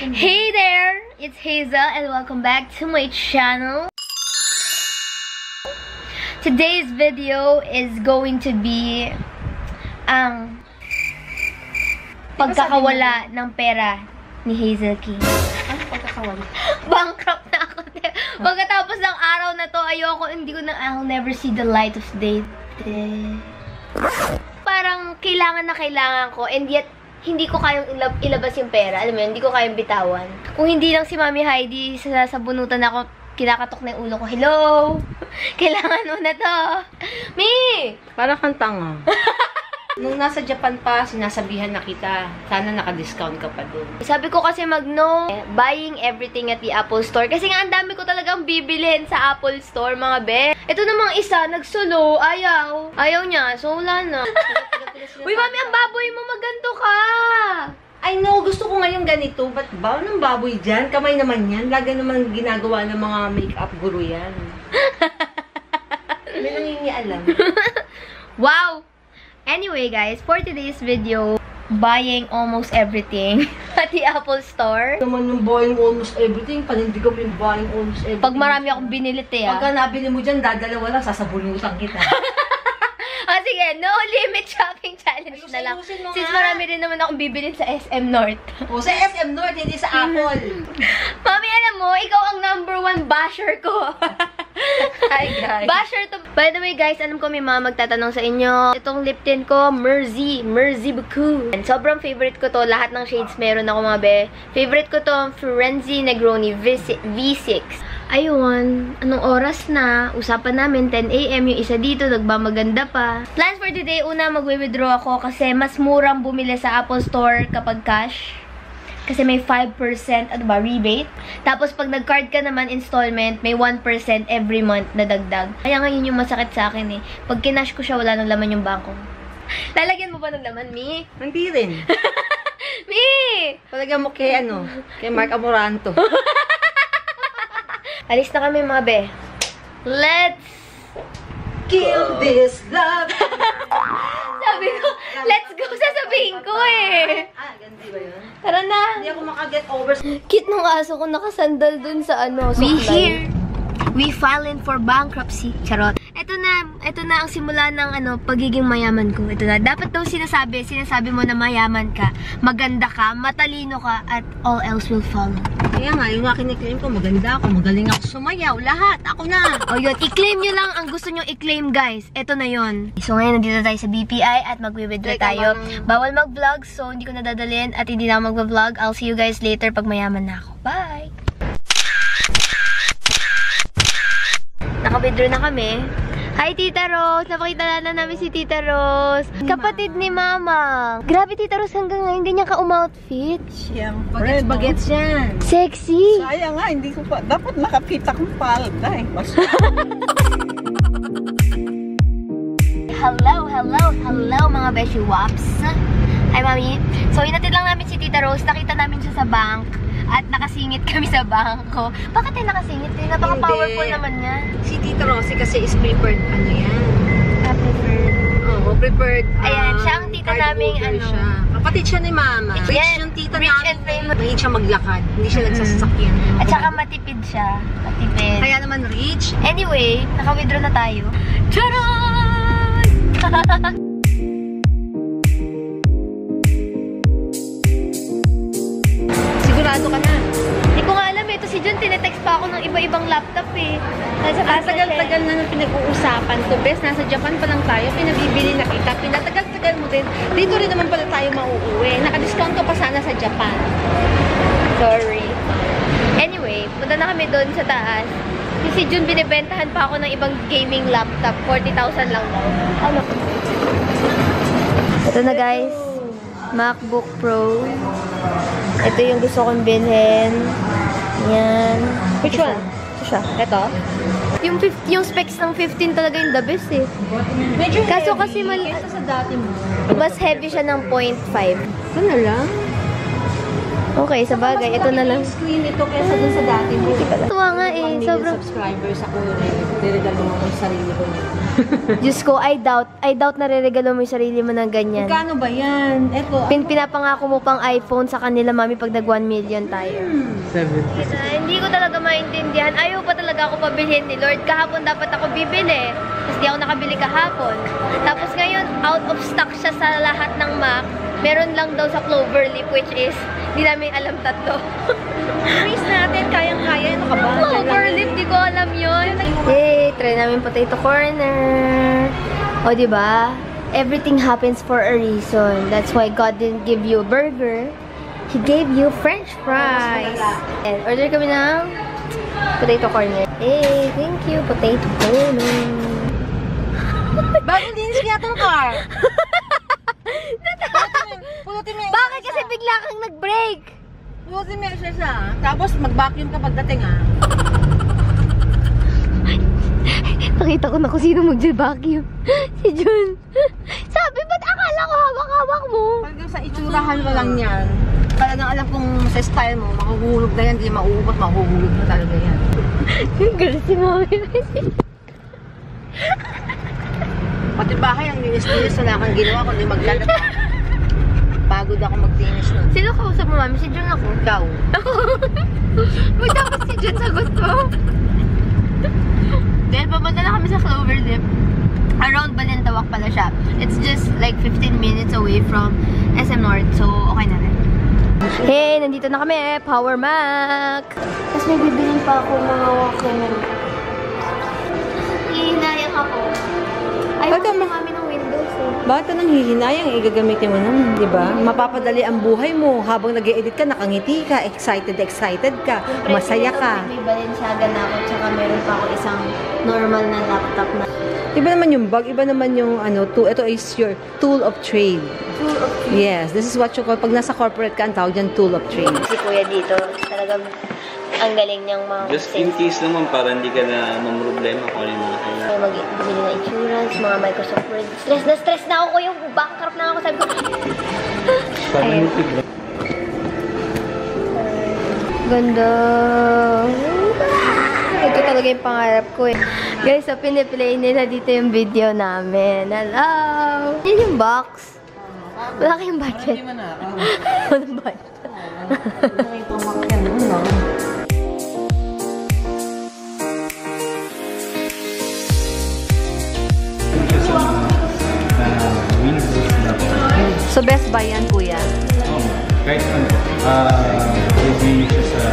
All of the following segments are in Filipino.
Hey there! It's Hazel and welcome back to my channel. Today's video is going to be ang pagkakawala ng pera ni Hazel King. Ano pagkakawala? Bankrupt na ako. Pagkatapos ng araw na to, ayoko, hindi ko na, I'll never see the light of day. Parang kailangan na kailangan ko and yet hindi ko kayang ilab ilabas yung pera. Alam mo yun, hindi ko kayang bitawan. Kung hindi lang si Mami Heidi, sa sabunutan ako, kinakatok na yung ulo ko. Hello! Kailangan mo na to. Mi! Para kang tanga. Nung nasa Japan pa, sinasabihan na kita, sana naka-discount ka pa dun. Sabi ko kasi mag-no buying everything at the Apple Store. Kasi nga, ang dami ko talagang bibilhin sa Apple Store, mga be. Ito namang isa, nagsolo, ayaw. Ayaw niya, so wala na. Uy, mami, ang baboy mo, maganto ka. I know, gusto ko ngayon ganito. Ba't ba? Anong baboy dyan? Kamay naman yan. Lagi naman ginagawa ng mga makeup guru yan. May nangingialam. Wow! Anyway, guys, for today's video, buying almost everything at the Apple Store. naman yung buying almost everything. Panindig ko yung buying almost everything. Pag marami akong binilit eh, ah. Pagka nabili mo dyan, dadalawa lang, sasabunutan kita. Ah, sige, no limit shopping challenge na lang. Mo Since marami rin naman akong bibilin sa SM North. o, sa SM North, hindi sa Apple. Mami, alam mo, ikaw ang number one basher ko. Hi, guys. basher to. By the way, guys, alam ko may mga magtatanong sa inyo. Itong lip tint ko, Mersey. Mersey Buku. And sobrang favorite ko to. Lahat ng shades meron ako, mga be. Favorite ko to, Firenze Negroni V6. V6. Ayun, anong oras na? Usapan namin, 10 a.m. Yung isa dito, nagmamaganda pa. Plans for today, una, magwi-withdraw ako kasi mas murang bumili sa Apple Store kapag cash. Kasi may 5% ano ba, rebate. Tapos pag nag-card ka naman installment, may 1% every month na dagdag. Kaya ngayon yung masakit sa akin eh. Pag kinash ko siya, wala nang laman yung bangko. Lalagyan mo ba ng laman, Mi? Hindi rin. Mi! Talaga mo kay ano, kay Mark Amoranto. Alis na kami mga be. Let's... Kill this love. Sabi ko, let's go sasabihin ko eh. ah, ganti ba yun? Tara na. Hindi ako makaget over. Cute nung aso ko nakasandal dun sa ano. We here. We file in for bankruptcy. Charot. Ito na, ito na ang simula ng ano, pagiging mayaman ko. Ito na. Dapat daw sinasabi, sinasabi mo na mayaman ka, maganda ka, matalino ka, at all else will follow. Kaya nga, yung akin i-claim ko, maganda ako, magaling ako sumayaw, lahat, ako na. O yun, i-claim nyo lang ang gusto nyo i-claim, guys. Ito na yun. So ngayon, nandito tayo sa BPI at magwi-withdraw tayo. Bawal mag-vlog, so hindi ko nadadalhin at hindi na ako mag-vlog. I'll see you guys later pag mayaman na ako. Bye! Naka-withdraw na kami. Hi, Tita Rose! Napakita na namin si Tita Rose. Kapatid ni Mama. Grabe, Tita Rose, hanggang ngayon ganyan ka um-outfit. Siyempre, bagets yan. Sexy! Sayang nga, hindi ko pa, dapat nakakita kong palda eh. Mas, Hello, hello, hello mga Beshi Wops. Hi, Mami. So, inatid lang namin si Tita Rose. Nakita namin siya sa bank. At nakasingit kami sa bangko. Bakit tayo nakasingit? Eh, napaka-powerful naman niya. Si Tita Rosie kasi is prepared, ano yan. I prefer. Oo, prepared. Ayan, um, siya ang tita card naming holder ano. Siya. Kapatid siya ni Mama. Rich yung tita rich namin. and famous. Mahilig siya maglakad. Hindi siya Mm. nagsasasakyan. At saka matipid siya. Matipid. Kaya naman rich. Anyway, naka-withdraw na tayo. Charon! iba-ibang laptop eh. Nasa siya. tagal-tagal na nang pinag-uusapan to. Bes, nasa Japan pa lang tayo. Pinabibili na kita. Pinatagal-tagal mo din. Dito rin naman pala tayo mauuwi. Naka-discount ka pa sana sa Japan. Sorry. Anyway, punta na kami doon sa taas. Si Jun, binibentahan pa ako ng ibang gaming laptop. 40,000 lang daw. Ano? Ito na guys. MacBook Pro. Ito yung gusto kong bilhin. Yan. Which one? Ito siya. Ito? Yung, 50, yung specs ng 15 talaga yung the best eh. Medyo Kaso heavy. kasi mal- Kesa sa dati mo. Mas heavy siya ng 0.5. Ano lang? Okay, sa bagay. Ito na lang. Screen ito kesa dun sa dati mo. Tuwa nga eh. 1 million Sobrang... subscribers ako eh. Niregalo mo yung sarili ko. Diyos ko, I doubt. I doubt na re-regalo mo yung sarili mo ng ganyan. Magkano ba yan? Eto, Pin pinapangako mo pang iPhone sa kanila, mami, pag nag 1 million tayo. 70. hindi ko talaga maintindihan. Ayaw pa talaga ako pabilhin ni Lord. Kahapon dapat ako bibili. Tapos di ako nakabili kahapon. Tapos ngayon, out of stock siya sa lahat ng Mac. Meron lang daw sa Cloverleaf, which is, di namin alam tatlo. Race natin, kayang-kaya. Ano ka ba? Cloverleaf, di ko alam yun. Yay! Try namin potato corner. O, di ba? Everything happens for a reason. That's why God didn't give you a burger. He gave you french fries. And order kami ng potato corner. Hey, thank you, potato corner. Bagong dinis niya car. Pulutin mo yung Bakit kasi bigla kang nag-break? Pulutin mo yung siya. Tapos mag-vacuum ka pagdating ah. Nakita ko na kung sino mag-vacuum. si Jun. Sabi, ba't akala ko hawak-hawak mo? Talagang sa itsurahan mo lang yan. Talagang alam kong sa style mo, makuhulog na yan, hindi mauubot, mahuhulog na talaga yan. Galit si mami. Linis-linis, wala kang ginawa, kundi maglalap. Pagod ako magtinis nun. Sino kausap mo, mami? Si Jun ako. Ikaw. Dapat si Jun sagot ko? Dahil papunta na kami sa Cloverleaf. Around Balintawak pala siya. It's just like 15 minutes away from SM North. So, okay na rin. Hey, nandito na kami. Power Mac! Tapos may bibilin pa ako mga walkman. Hihinayang ako. Ayaw ko ma- kami eh. Bakit nang hihinayang, igagamitin mo naman, di ba? Mapapadali ang buhay mo. Habang nag edit ka, nakangiti ka, excited, excited ka, Siyempre, masaya ka. May Balenciaga na ako, tsaka meron pa ako isang normal na laptop na Iba naman yung bag, iba naman yung ano, to, ito is your tool of trade. tool of Yes, this is what you call, pag nasa corporate ka, ang tawag dyan, tool of trade. si kuya dito. Talagang ang galing niyang mga Just in case naman, para hindi ka na mamroblema kung ano yung mga kailangan. May mag-bili na insurance, mga Microsoft Word. Stress na stress na ako ko yung bankrupt na ako. Sabi ko, Ayun. ganda. Ito talaga yung pangarap ko eh. Guys, so piniplay nila dito yung video namin. Hello! Yun yung box. Wala kayong budget. Walang budget. So, best buy yan, kuya. Oo. Kahit ano, ah, review siya sa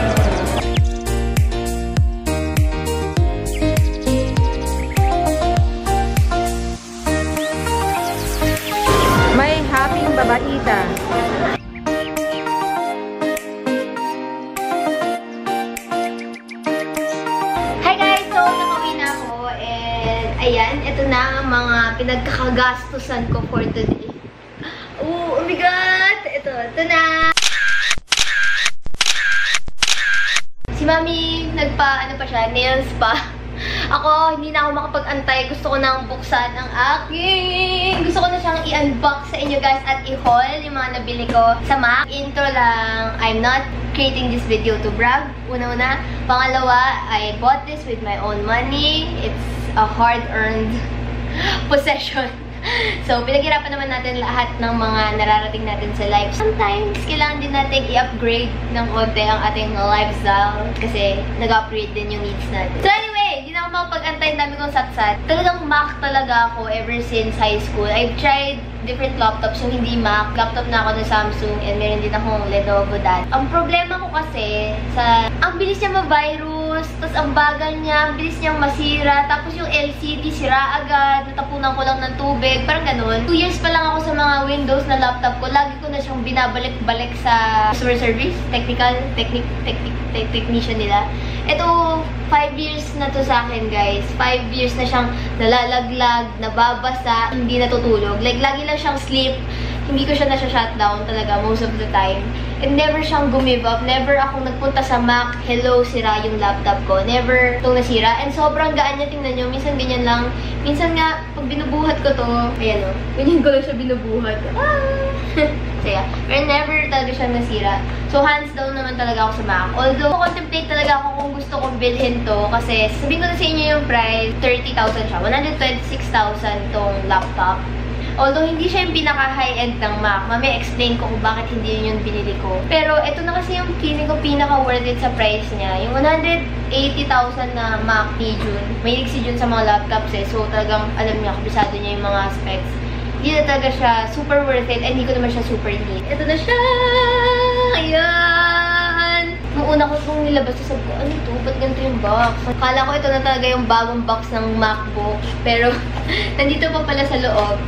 May happy babaita. Hi guys! So, nakauwi na ako. And, ayan, ito na ang mga pinagkakagastusan ko for today. Oh, oh my God! Ito, na! Si Mami, nagpa, ano pa siya, nails pa. Ako, hindi na ako makapag-antay. Gusto ko nang buksan ang aking... Gusto ko na siyang i-unbox sa inyo guys at i-haul yung mga nabili ko sa Mac. Intro lang, I'm not creating this video to brag. Una-una. Pangalawa, I bought this with my own money. It's a hard-earned possession. So, pinaghirapan naman natin lahat ng mga nararating natin sa life. Sometimes, kailangan din natin i-upgrade ng konti ang ating lifestyle kasi nag-upgrade din yung needs natin. So anyway, hindi na ako makapag-antay dami kong satsat. Talagang Mac talaga ako ever since high school. I've tried different laptops yung hindi Mac. Laptop na ako ng Samsung and meron din akong Lenovo dati. Ang problema ko kasi, sa ang bilis niya ma-virus, tapos ang bagal niya, ang bilis niyang masira, tapos yung LCD sira agad, natapunan ko lang ng tubig, parang ganun. Two years pa lang ako sa mga Windows na laptop ko, lagi ko na siyang binabalik-balik sa customer service, technical, technic, technic, te- technician nila. Ito, five years na to sa akin, guys. Five years na siyang nalalaglag, nababasa, hindi natutulog. Like, lagi lang siyang sleep. Hindi ko siya na-shutdown talaga most of the time. Never siyang gumive. Never akong nagpunta sa Mac, hello, sira yung laptop ko. Never itong nasira. And sobrang gaan niya, tingnan nyo. Minsan ganyan lang. Minsan nga, pag binubuhat ko to, ayan o, ganyan ko lang siya binubuhat. Ah! so yeah, pero never talaga siya nasira. So, hands down naman talaga ako sa Mac. Although, contemplate talaga ako kung gusto kong bilhin to. Kasi, sabihin ko na sa inyo yung price, 30,000 siya. 126,000 tong laptop. Although, hindi siya yung pinaka-high-end ng Mac. Mamaya explain ko kung bakit hindi yun yung binili ko. Pero, ito na kasi yung feeling ko pinaka-worth it sa price niya. Yung 180,000 na Mac ni June. Mahilig si June sa mga laptops eh. So, talagang alam niya, kabisado niya yung mga specs. Hindi na talaga siya super worth it. And hindi ko naman siya super need. Ito na siya! Ayan! Nung una ko itong nilabas, sabi ko, ano to? Ba't ganito yung box? Kala ko ito na talaga yung bagong box ng MacBook. Pero, nandito pa pala sa loob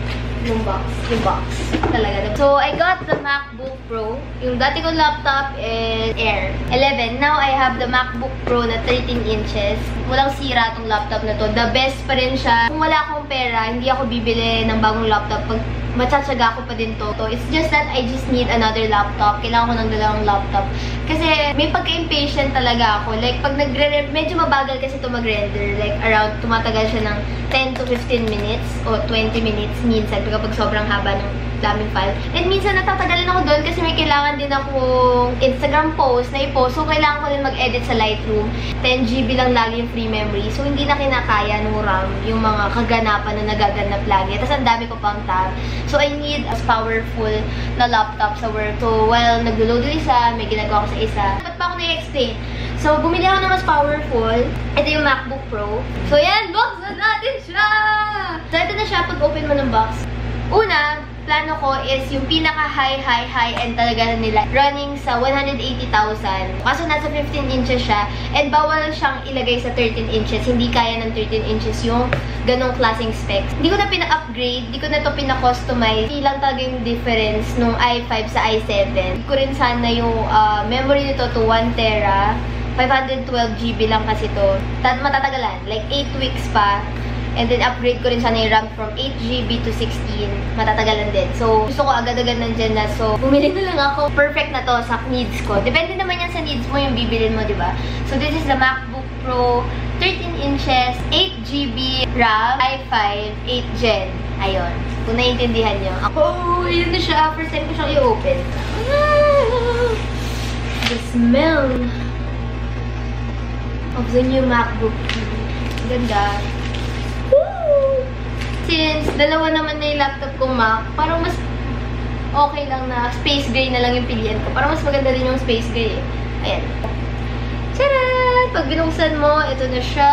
yung box. Yung box. Talaga. So, I got the MacBook Pro. Yung dati kong laptop is Air 11. Now, I have the MacBook Pro na 13 inches. Walang sira tong laptop na to. The best pa rin siya. Kung wala akong pera, hindi ako bibili ng bagong laptop pag matsatsaga ko pa din to. It's just that I just need another laptop. Kailangan ko ng dalawang laptop. Kasi may pagka-impatient talaga ako. Like, pag nagre medyo mabagal kasi to mag-render. Like, around, tumatagal siya ng 10 to 15 minutes o 20 minutes minsan kapag sobrang haba ng daming file. And minsan natatagalan ako doon kasi may kailangan din akong Instagram post na i-post. So, kailangan ko din mag-edit sa Lightroom. 10GB lang lagi yung free memory. So, hindi na kinakaya ng RAM yung mga kaganapan na nagaganap lagi. Tapos, ang dami ko pang tab. So, I need a powerful na laptop sa work. So, while naglo-load yung isa, may ginagawa ko sa isa. Ba't pa ako na-explain? So, bumili ako ng mas powerful. Ito yung MacBook Pro. So, yan! Box na natin siya! So, ito na siya pag open mo ng box. Una, plano ko is yung pinaka-high, high, high end talaga nila. Running sa 180,000. Kaso nasa 15 inches siya. And bawal siyang ilagay sa 13 inches. Hindi kaya ng 13 inches yung ganong klaseng specs. Hindi ko na pina-upgrade. Hindi ko na to pina-customize. Ilang talaga yung difference nung i5 sa i7. Hindi ko rin sana yung uh, memory nito to 1 tera. 512GB lang kasi to. Tat matatagalan. Like 8 weeks pa. And then, upgrade ko rin sana yung RAM from 8GB to 16. Matatagalan din. So, gusto ko agad-agad nandyan na. So, bumili na lang ako. Perfect na to sa needs ko. Depende naman yan sa needs mo yung bibilin mo, di ba? So, this is the MacBook Pro 13 inches, 8GB RAM, i5, 8 Gen. Ayun. Kung naiintindihan nyo. Ako, oh, yun na siya. First time ko siyang i-open. Ah, the smell of the new MacBook. Ganda. Since dalawa naman na yung laptop kong Mac, parang mas okay lang na space gray na lang yung pilihan ko. Parang mas maganda din yung space gray eh. Ayan. Tcharan! Pag binuksan mo, ito na siya.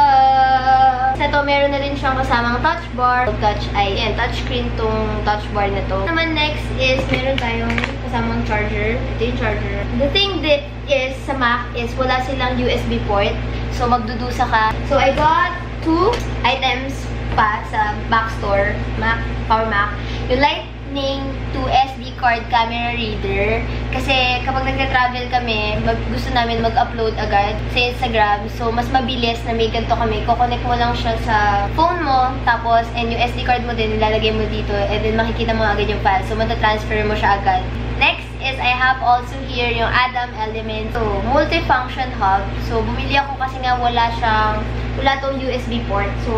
Sa to, meron na rin siyang kasamang touch bar. Touch, ay, yan, touch screen tong touch bar na to. Naman next is, meron tayong kasamang charger. Ito yung charger. The thing that is, sa Mac, is wala silang USB port. So, magdudusa ka. So, I got two items pa sa backstore, Mac, Power Mac. Yung Lightning to SD card camera reader. Kasi kapag nagka-travel kami, mag, gusto namin mag-upload agad sa Instagram. So, mas mabilis na may ganito kami. Kukonect mo lang siya sa phone mo. Tapos, and yung SD card mo din, ilalagay mo dito. And then, makikita mo agad yung file. So, matatransfer mo siya agad. Next is I have also here yung Adam Element. So, multi-function hub. So, bumili ako kasi nga wala siyang wala tong USB port. So,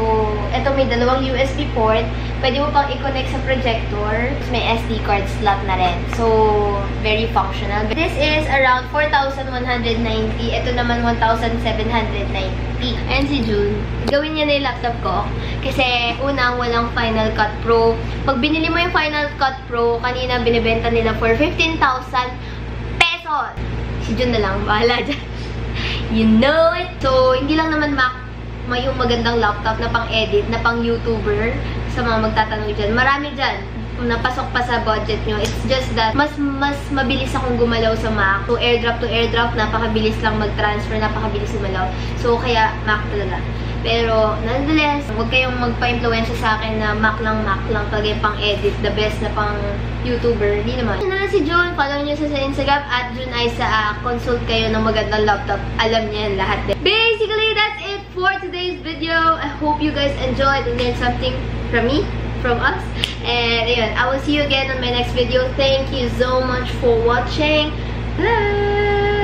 ito may dalawang USB port. Pwede mo pang i-connect sa projector. May SD card slot na rin. So, very functional. This is around 4,190. Ito naman 1,790. And si June, gawin niya na yung laptop ko. Kasi, unang walang Final Cut Pro. Pag binili mo yung Final Cut Pro, kanina binibenta nila for 15,000 pesos. Si June na lang, bahala dyan. You know it. So, hindi lang naman Mac may yung magandang laptop na pang-edit, na pang-YouTuber sa mga magtatanong dyan. Marami dyan napasok pa sa budget nyo. It's just that, mas mas mabilis akong gumalaw sa Mac. So, airdrop to airdrop, napakabilis lang mag-transfer, napakabilis gumalaw. So, kaya Mac talaga. Pero, nonetheless, huwag kayong magpa-influensya sa akin na Mac lang, Mac lang talaga yung pang-edit. The best na pang-YouTuber. Hindi naman. Ano na si June. Follow nyo sa, Instagram at June ay sa uh, consult kayo ng magandang laptop. Alam niya yan lahat. Din. Basically, that's it for today's video. I hope you guys enjoyed and learned something from me, from us. And yun, I will see you again on my next video. Thank you so much for watching. Bye!